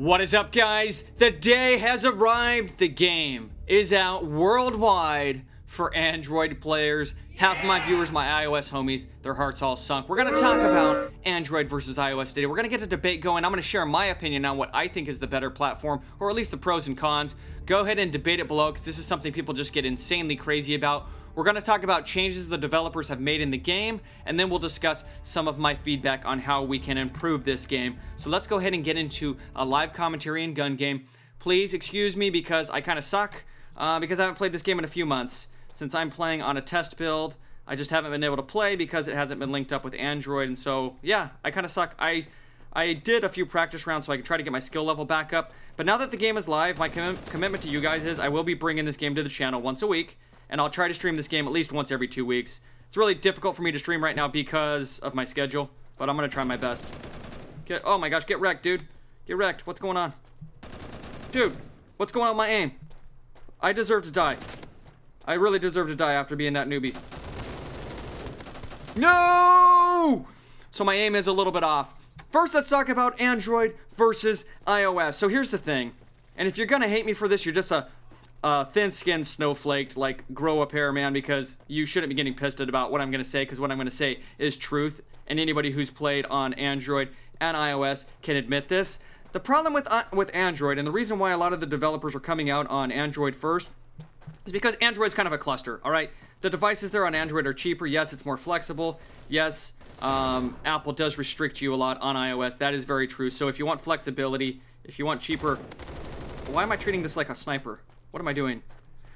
What is up, guys? The day has arrived. The game is out worldwide for Android players. Half of my viewers, my iOS homies, their hearts all sunk. We're to talk about Android versus iOS today. We're to get a debate going. I'm to share my opinion on what I think is the better platform, or at least the pros and cons. Go ahead and debate it below because this is something people just get insanely crazy about. We're going to talk about changes the developers have made in the game, and then we'll discuss some of my feedback on how we can improve this game. So let's go ahead and get into a live commentary and gun game. Please excuse me because I kind of suck, uh, because I haven't played this game in a few months. Since I'm playing on a test build, I just haven't been able to play because it hasn't been linked up with Android, and so, yeah, I kind of suck. I... I did a few practice rounds so I could try to get my skill level back up. But now that the game is live, my com commitment to you guys is I will be bringing this game to the channel once a week and I'll try to stream this game at least once every two weeks. It's really difficult for me to stream right now because of my schedule, but I'm gonna try my best. Get, oh my gosh, get wrecked, dude. Get wrecked. What's going on? Dude, what's going on with my aim? I deserve to die. I really deserve to die after being that newbie. No! So my aim is a little bit off. First, let's talk about Android versus iOS. So here's the thing. And if you're gonna hate me for this, you're just a uh, thin-skinned snowflake, like grow up hair, man, because you shouldn't be getting pissed at about what I'm going to say, because what I'm going to say is truth, and anybody who's played on Android and iOS can admit this. The problem with uh, with Android, and the reason why a lot of the developers are coming out on Android first, is because Android's kind of a cluster, all right? The devices there on Android are cheaper. Yes, it's more flexible. Yes, um, Apple does restrict you a lot on iOS. That is very true. So if you want flexibility, if you want cheaper... Why am I treating this like a sniper? What am I doing?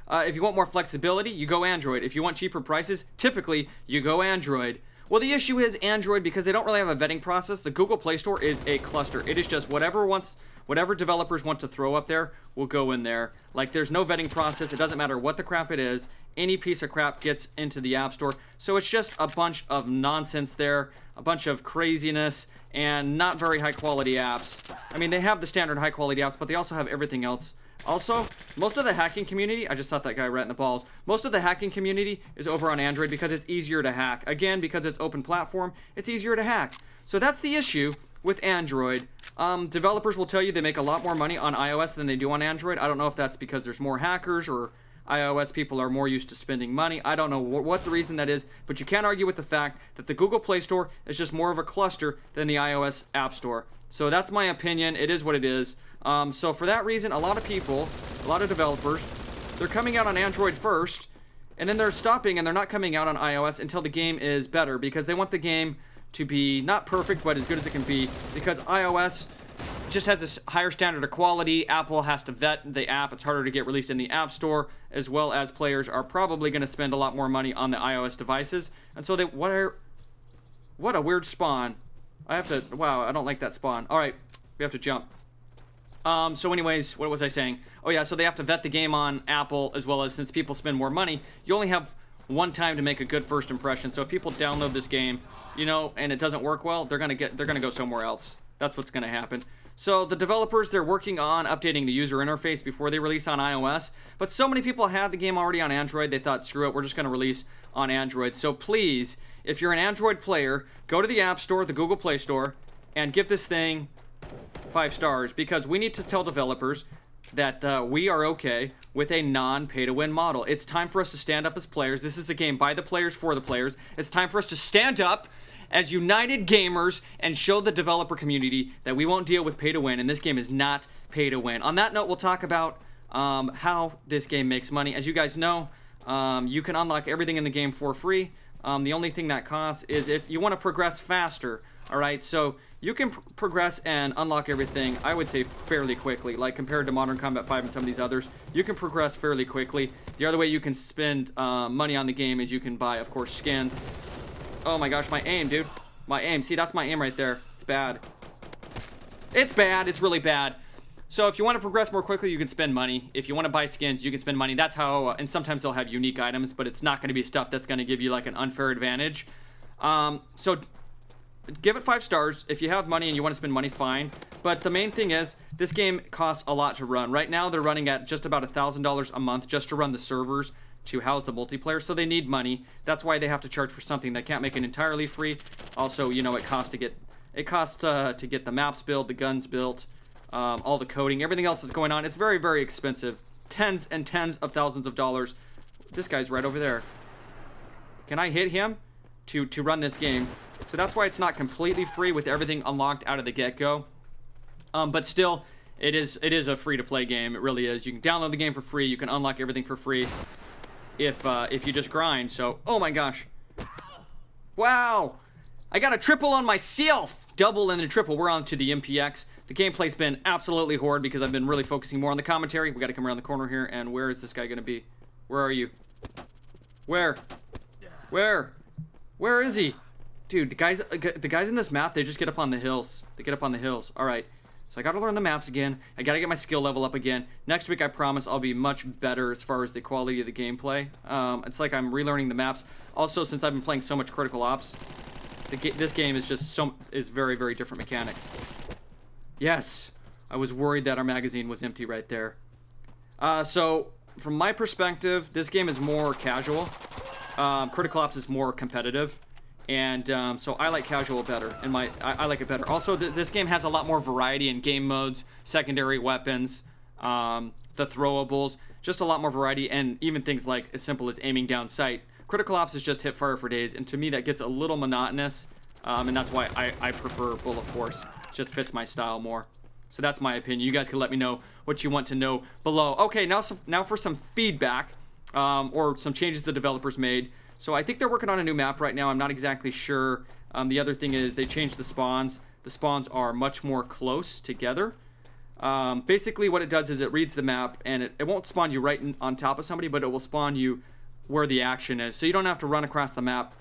Uh, if you want more flexibility, you go Android. If you want cheaper prices, typically you go Android. Well, the issue is Android because they don't really have a vetting process. The Google Play Store is a cluster. It is just whatever wants, whatever developers want to throw up there will go in there. Like there's no vetting process. It doesn't matter what the crap it is. Any piece of crap gets into the App Store. So it's just a bunch of nonsense there, a bunch of craziness, and not very high quality apps. I mean, they have the standard high quality apps, but they also have everything else. Also, most of the hacking community, I just thought that guy right in the balls. Most of the hacking community is over on Android because it's easier to hack. Again, because it's open platform, it's easier to hack. So that's the issue with Android. Um, developers will tell you they make a lot more money on iOS than they do on Android. I don't know if that's because there's more hackers or iOS people are more used to spending money. I don't know what the reason that is, but you can't argue with the fact that the Google Play Store is just more of a cluster than the iOS App Store. So that's my opinion. It is what it is. Um, so for that reason, a lot of people, a lot of developers, they're coming out on Android first, and then they're stopping and they're not coming out on iOS until the game is better because they want the game to be not perfect, but as good as it can be because iOS just has this higher standard of quality. Apple has to vet the app. It's harder to get released in the App Store, as well as players are probably going to spend a lot more money on the iOS devices. And so they what are what a weird spawn. I have to wow, I don't like that spawn. All right, we have to jump. Um, so anyways, what was I saying? Oh yeah, so they have to vet the game on Apple as well as since people spend more money, you only have one time to make a good first impression. So if people download this game, you know, and it doesn't work well, they're gonna get they're gonna go somewhere else. That's what's gonna happen. So the developers, they're working on updating the user interface before they release on iOS. But so many people had the game already on Android, they thought, screw it, we're just going to release on Android. So please, if you're an Android player, go to the App Store, the Google Play Store, and give this thing five stars because we need to tell developers that uh, we are okay with a non-pay-to-win model. It's time for us to stand up as players. This is a game by the players for the players. It's time for us to stand up as united gamers and show the developer community that we won't deal with pay-to-win, and this game is not pay-to-win. On that note, we'll talk about um, how this game makes money. As you guys know, um, you can unlock everything in the game for free. Um, the only thing that costs is if you want to progress faster, all right? So you can pr progress and unlock everything, I would say, fairly quickly. Like, compared to Modern Combat 5 and some of these others, you can progress fairly quickly. The other way you can spend uh, money on the game is you can buy, of course, skins. Oh my gosh, my aim, dude. My aim. See, that's my aim right there. It's bad. It's bad. It's really bad. So if you want to progress more quickly, you can spend money. If you want to buy skins, you can spend money. That's how, uh, and sometimes they'll have unique items, but it's not going to be stuff that's going to give you like an unfair advantage. Um, so give it five stars. If you have money and you want to spend money, fine. But the main thing is, this game costs a lot to run. Right now, they're running at just about a $1,000 a month just to run the servers to house the multiplayer, so they need money. That's why they have to charge for something. They can't make it entirely free. Also, you know, it costs to get it costs uh, to get the maps built, the guns built, um, all the coding, everything else that's going on. It's very, very expensive. Tens and tens of thousands of dollars. This guy's right over there. Can I hit him to, to run this game? So that's why it's not completely free with everything unlocked out of the get-go. Um, but still, it is it is a free-to-play game. It really is. You can download the game for free. You can unlock everything for free if uh, if you just grind. So, oh my gosh. Wow. I got a triple on myself. Double and a triple. We're on to the MPX. The gameplay's been absolutely horrid because I've been really focusing more on the commentary. We got to come around the corner here. And where is this guy going to be? Where are you? Where? Where? Where is he? Dude, the guys, the guys in this map, they just get up on the hills. They get up on the hills. All right. So I got to learn the maps again. I got to get my skill level up again. Next week, I promise I'll be much better as far as the quality of the gameplay. Um, it's like I'm relearning the maps. Also, since I've been playing so much Critical Ops, ga this game is just so is very very different mechanics. Yes, I was worried that our magazine was empty right there. Uh, so from my perspective, this game is more casual. Um, Critical Ops is more competitive. And um, so I like casual better, and my I, I like it better. Also, th this game has a lot more variety in game modes, secondary weapons, um, the throwables, just a lot more variety, and even things like as simple as aiming down sight. Critical Ops is just hit fire for days, and to me that gets a little monotonous, um, and that's why I, I prefer Bullet Force. It just fits my style more. So that's my opinion. You guys can let me know what you want to know below. Okay, now some, now for some feedback um, or some changes the developers made. So I think they're working on a new map right now. I'm not exactly sure. Um, the other thing is they changed the spawns. The spawns are much more close together. Um, basically what it does is it reads the map and it, it won't spawn you right in, on top of somebody, but it will spawn you where the action is. So you don't have to run across the map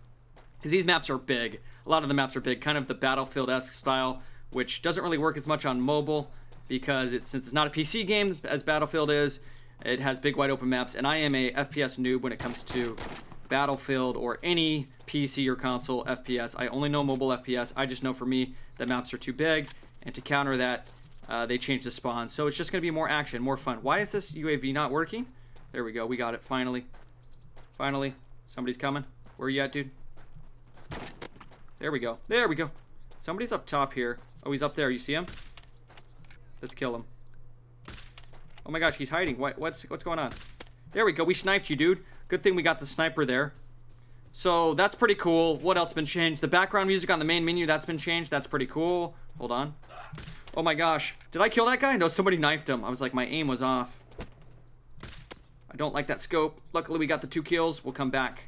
because these maps are big. A lot of the maps are big, kind of the Battlefield-esque style, which doesn't really work as much on mobile because it's, since it's not a PC game as Battlefield is, it has big wide open maps, and I am a FPS noob when it comes to Battlefield or any PC or console FPS. I only know mobile FPS. I just know for me the maps are too big, and to counter that, uh, they changed the spawn. So it's just going to be more action, more fun. Why is this UAV not working? There we go. We got it. Finally. Finally. Somebody's coming. Where you at, dude? There we go. There we go. Somebody's up top here. Oh, he's up there. You see him? Let's kill him. Oh my gosh, he's hiding. What, what's, what's going on? There we go. We sniped you, dude. Good thing we got the sniper there. So that's pretty cool. What else been changed? The background music on the main menu, that's been changed. That's pretty cool. Hold on. Oh my gosh. Did I kill that guy? No, somebody knifed him. I was like, my aim was off. I don't like that scope. Luckily, we got the two kills. We'll come back.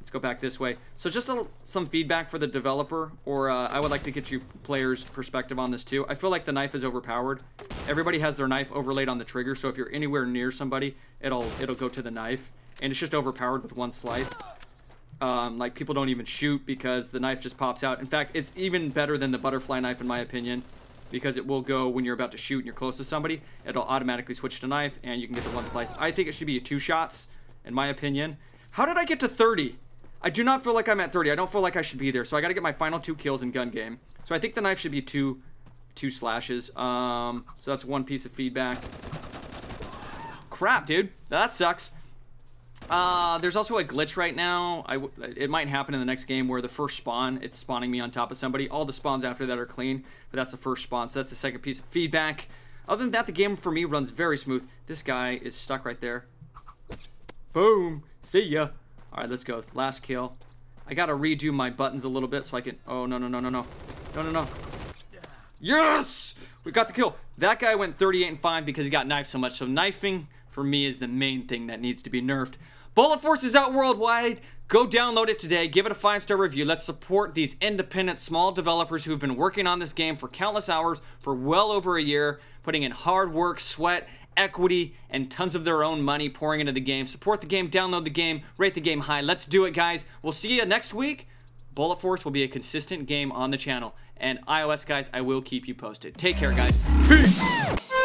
Let's go back this way. So just a, some feedback for the developer, or uh, I would like to get you players' perspective on this too. I feel like the knife is overpowered. Everybody has their knife overlaid on the trigger, so if you're anywhere near somebody, it'll it'll go to the knife and it's just overpowered with one slice. Um, like people don't even shoot because the knife just pops out. In fact, it's even better than the butterfly knife in my opinion because it will go when you're about to shoot and you're close to somebody. It'll automatically switch to knife and you can get the one slice. I think it should be two shots in my opinion. How did I get to 30? I do not feel like I'm at 30. I don't feel like I should be there. So I got to get my final two kills in gun game. So I think the knife should be two two slashes. Um, so that's one piece of feedback. Crap, dude. That sucks. Uh, there's also a glitch right now. I w it might happen in the next game where the first spawn, it's spawning me on top of somebody. All the spawns after that are clean, but that's the first spawn, so that's the second piece of feedback. Other than that, the game for me runs very smooth. This guy is stuck right there. Boom. See ya. All right, let's go. Last kill. I gotta redo my buttons a little bit so I can... Oh, no, no, no, no, no. No, no, no. Yes! We got the kill. That guy went 38 and 5 because he got knifed so much. So knifing, for me, is the main thing that needs to be nerfed. Bullet Force is out worldwide. Go download it today. Give it a five-star review. Let's support these independent small developers who have been working on this game for countless hours for well over a year, putting in hard work, sweat, equity, and tons of their own money pouring into the game. Support the game, download the game, rate the game high. Let's do it, guys. We'll see you next week. Bullet Force will be a consistent game on the channel. And iOS guys, I will keep you posted. Take care, guys. Peace!